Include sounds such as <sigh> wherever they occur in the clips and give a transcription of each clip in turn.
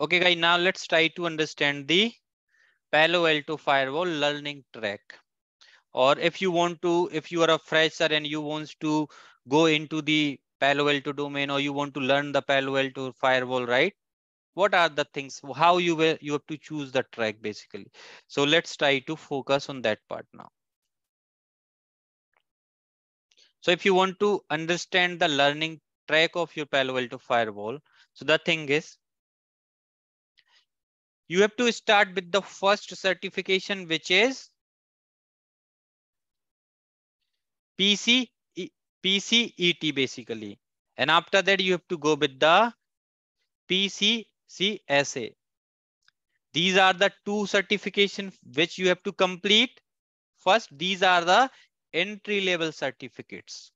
Okay, guys, now let's try to understand the Palo Alto firewall learning track. Or if you want to, if you are a fresher and you want to go into the Palo Alto domain or you want to learn the Palo Alto firewall, right? What are the things, how you will, you have to choose the track basically. So let's try to focus on that part now. So if you want to understand the learning track of your Palo Alto firewall, so the thing is, you have to start with the first certification, which is PC, PCET basically. And after that, you have to go with the PCCSA. These are the two certifications which you have to complete. First, these are the entry level certificates.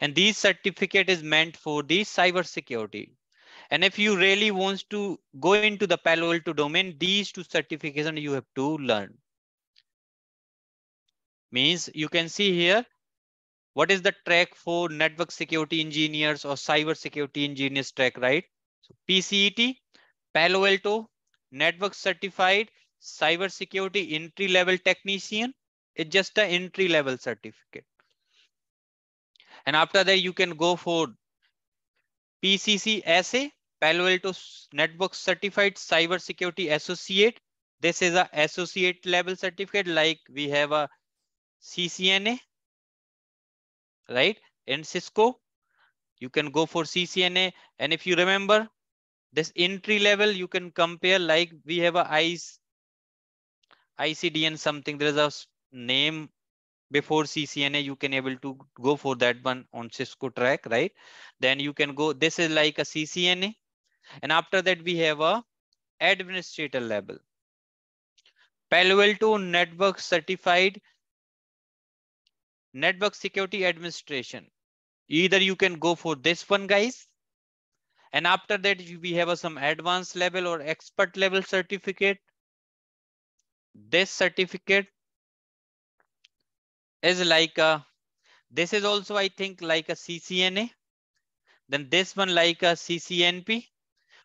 And these certificate is meant for the cyber security. And if you really wants to go into the Palo Alto domain, these two certifications you have to learn. Means you can see here, what is the track for network security engineers or cyber security engineers track, right? So PCET, Palo Alto, network certified cyber security entry level technician. It's just an entry level certificate. And after that, you can go for PCC PCCSA, Palo Alto Network Certified Cyber Security Associate. This is a associate level certificate like we have a CCNA, right? In Cisco, you can go for CCNA. And if you remember this entry level, you can compare like we have a ICE, ICD and something. There is a name before CCNA, you can able to go for that one on Cisco track, right? Then you can go, this is like a CCNA. And after that, we have a administrator level. Palo Alto Network Certified Network Security Administration. Either you can go for this one, guys. And after that, we have some advanced level or expert level certificate. This certificate is like a, this is also, I think, like a CCNA. Then this one like a CCNP,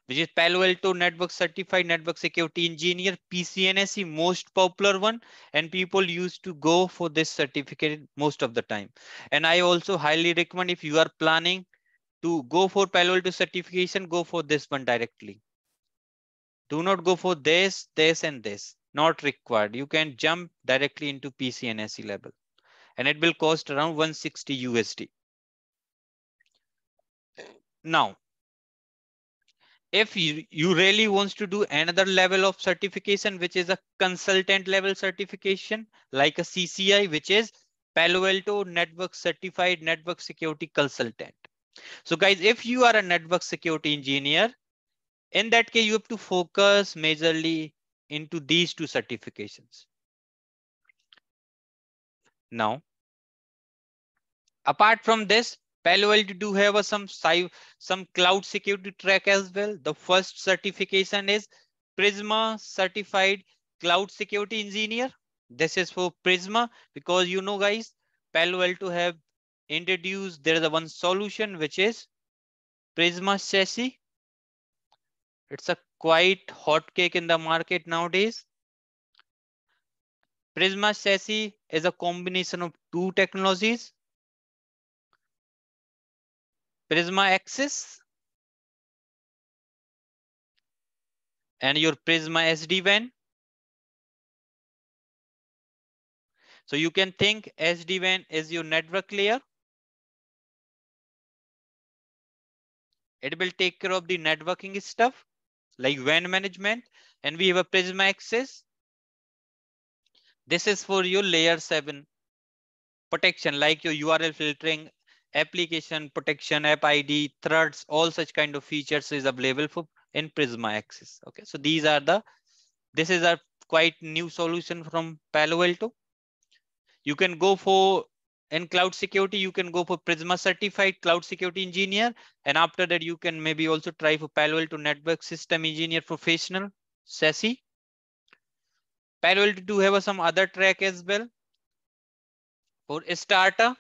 which is Palo Alto Network Certified Network Security Engineer, PCNSE, most popular one. And people used to go for this certificate most of the time. And I also highly recommend if you are planning to go for Palo Alto certification, go for this one directly. Do not go for this, this, and this. Not required. You can jump directly into PCNSE level and it will cost around 160 USD. Now, if you, you really wants to do another level of certification, which is a consultant level certification, like a CCI, which is Palo Alto Network Certified Network Security Consultant. So guys, if you are a network security engineer, in that case, you have to focus majorly into these two certifications. Now, apart from this, Palo Alto do have some some cloud security track as well. The first certification is Prisma Certified Cloud Security Engineer. This is for Prisma because you know, guys, Palo Alto have introduced there is a one solution which is Prisma SASE. It's a quite hot cake in the market nowadays. Prisma SASE is a combination of two technologies. Prisma Access and your Prisma SD-WAN. So you can think SD-WAN is your network layer. It will take care of the networking stuff like WAN management and we have a Prisma Access this is for your layer seven protection, like your URL filtering, application protection, app ID, threads, all such kind of features is available for in Prisma Access. Okay, so these are the, this is a quite new solution from Palo Alto. You can go for in cloud security, you can go for Prisma certified cloud security engineer. And after that, you can maybe also try for Palo Alto network system engineer professional, SASE. Palo Alto do have some other track as well for starter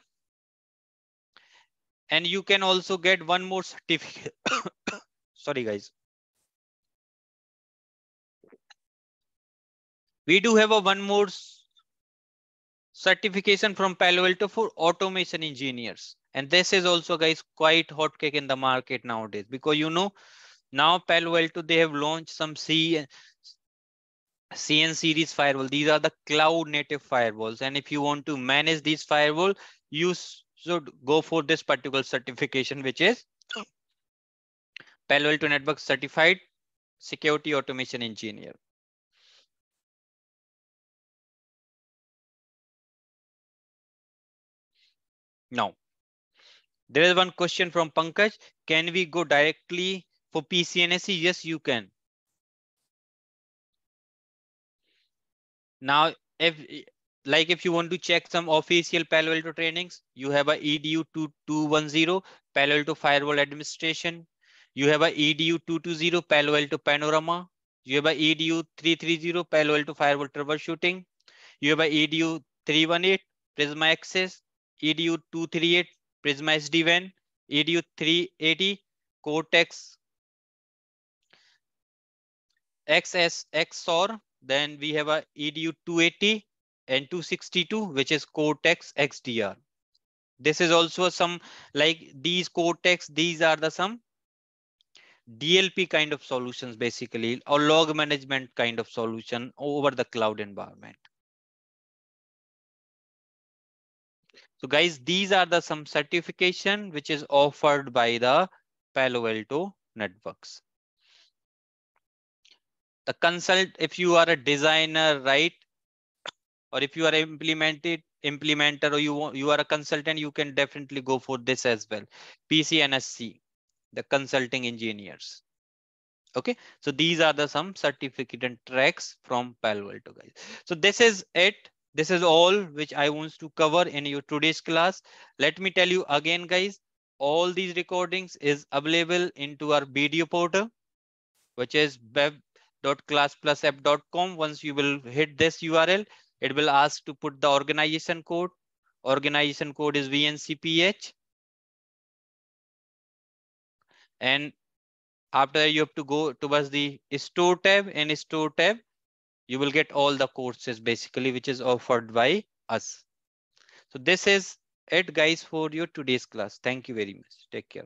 and you can also get one more certificate. <coughs> Sorry, guys. We do have a one more certification from Palo Alto for automation engineers. And this is also guys quite hot cake in the market nowadays because you know now Palo Alto they have launched some C CN series firewall. These are the cloud native firewalls. And if you want to manage these firewall, use should go for this particular certification, which is Palo Alto Network Certified Security Automation Engineer. Now, there is one question from Pankaj. Can we go directly for PCNSE? Yes, you can. Now, if like if you want to check some official Palo Alto trainings, you have a EDU 2210 Palo Alto Firewall Administration. You have a EDU 220 Palo Alto Panorama. You have a EDU 330 Palo Alto Firewall Troubleshooting. You have a EDU 318 Prisma Access. EDU 238 Prisma SD-WAN. EDU 380 Cortex XS XOR then we have a EDU 280 and 262, which is Cortex XDR. This is also some like these Cortex, these are the some DLP kind of solutions basically, or log management kind of solution over the cloud environment. So guys, these are the some certification which is offered by the Palo Alto networks the consult if you are a designer right or if you are implemented implementer or you you are a consultant you can definitely go for this as well. Pcnsc the consulting engineers. Okay? So these are the some certificate and tracks from palo alto guys. So this is it. This is all which i want to cover in your today's class. Let me tell you again guys all these recordings is available into our video portal which is web.classplusapp.com Once you will hit this URL, it will ask to put the organization code. Organization code is VNCPH. And after you have to go towards the store tab and store tab, you will get all the courses basically, which is offered by us. So this is it guys for your today's class. Thank you very much. Take care.